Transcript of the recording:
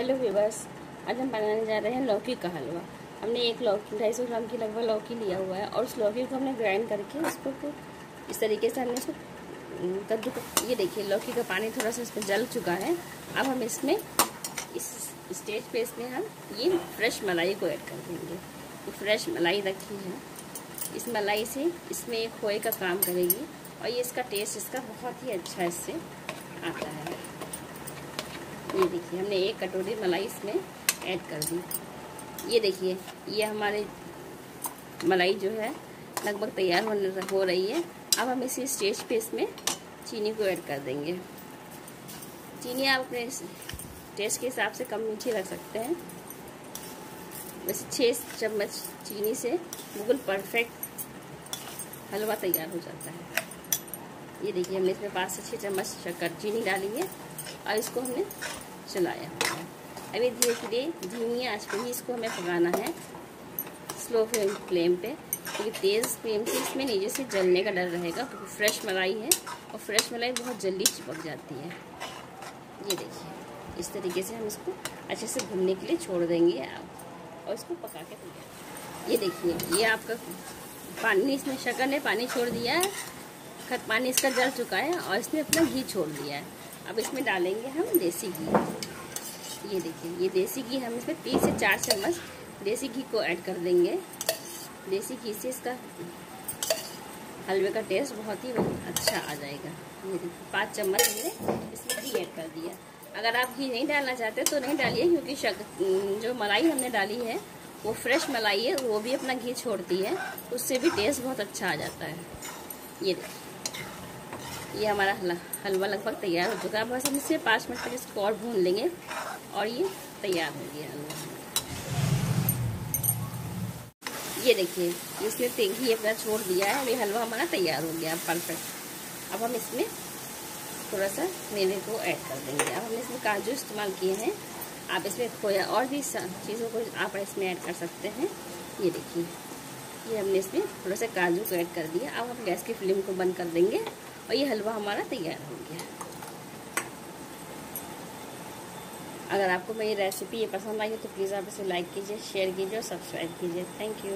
Hello viewers, आज हम बनाने जा रहे हैं लौकी का हलवा। हमने एक लौकी ढाई सौ ग्राम की लगभग लौकी लिया हुआ है और उस लौकी को हमने ग्राइंड करके उसको इस तरीके से हमने उसको कद्दू ये देखिए, लौकी का पानी थोड़ा सा इसमें जल चुका है। अब हम इसमें इस स्टेज पे इसमें हम ये फ्रेश मलाई को ऐड कर देंगे। तो फ्रेश मलाई रखी है। इस मलाई से इसमें एक खोए का काम करेगी और ये इसका टेस्ट इसका बहुत ही अच्छा इससे आता है। ये देखिए, हमने एक कटोरी मलाई इसमें ऐड कर दी। ये देखिए, ये हमारे मलाई जो है, लगभग तैयार होने हो रही है। अब हम इसी स्टेज पे इसमें चीनी को ऐड कर देंगे। चीनी आप अपने टेस्ट के हिसाब से कम मीठी रख सकते हैं। वैसे छः चम्मच चीनी से बिल्कुल परफेक्ट हलवा तैयार हो जाता है। ये देखिए, हमने इसमें पाँच से छः चम्मच शक्कर चीनी डाली है और इसको हमने चलाया अभी धीरे धीरे धीमी आँच पे ही इसको हमें पकाना है स्लो फ्लेम फ्लेम पे। क्योंकि तेज़ फ्लेम से इसमें नीचे से जलने का डर रहेगा, क्योंकि फ्रेश मलाई है और फ्रेश मलाई बहुत जल्दी चिपक जाती है। ये देखिए, इस तरीके से हम इसको अच्छे से भुनने के लिए छोड़ देंगे आप और इसको पका के ये देखिए, ये आपका पानी इसमें शक्कर ने पानी छोड़ दिया है। पानी इसका जल चुका है और इसने अपना घी छोड़ दिया है। अब इसमें डालेंगे हम देसी घी। ये देखिए, ये देसी घी हम इसमें तीन से चार चम्मच देसी घी को ऐड कर देंगे। देसी घी से इसका हलवे का टेस्ट बहुत ही अच्छा आ जाएगा। ये देखिए, पाँच चम्मच हमने इसमें घी ऐड कर दिया। अगर आप घी नहीं डालना चाहते तो नहीं डालिए, क्योंकि शक जो मलाई हमने डाली है, वो फ्रेश मलाई है, वो भी अपना घी छोड़ती है, उससे भी टेस्ट बहुत अच्छा आ जाता है। ये देखिए। ये हमारा हलवा लगभग तैयार हो चुका है। बस हम इसे पाँच मिनट तक इसको और भून लेंगे और ये तैयार हो गया हलवा। ये देखिए, इसने तेल ही अपना छोड़ दिया है। अभी हलवा हमारा तैयार हो गया परफेक्ट अब हम इसमें थोड़ा सा मेवे को ऐड कर देंगे। अब हमने इसमें काजू इस्तेमाल किए हैं। आप इसमें खोया और भी चीज़ों को आप इसमें ऐड कर सकते हैं। ये देखिए। ये हमने इसमें थोड़ा सा काजू को ऐड कर दिया। अब हम गैस की फ्लेम को बंद कर देंगे और ये हलवा हमारा तैयार हो गया अगर आपको मेरी रेसिपी ये पसंद आई है तो प्लीज़ आप इसे लाइक कीजिए शेयर कीजिए और सब्सक्राइब कीजिए। Thank you